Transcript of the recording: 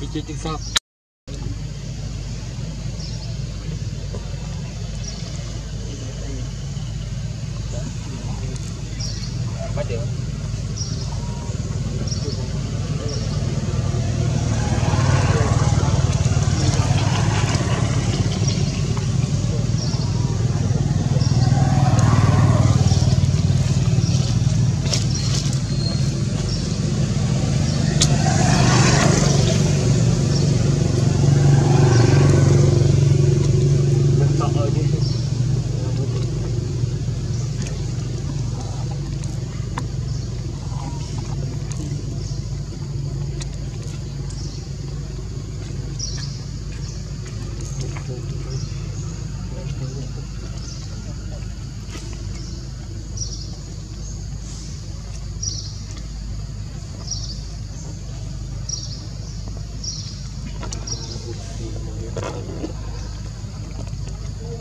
cái chiếc sao